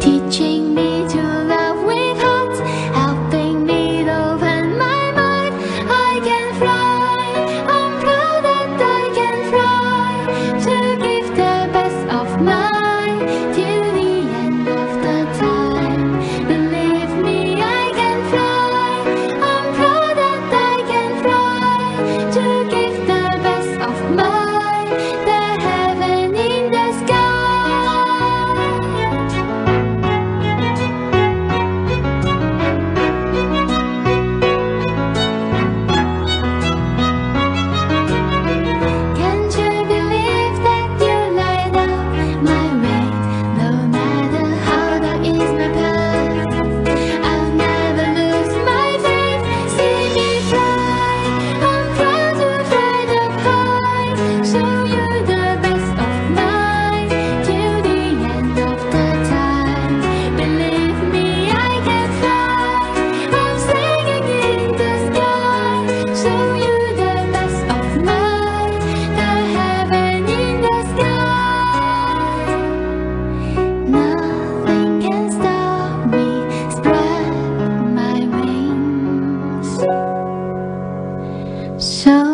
thì So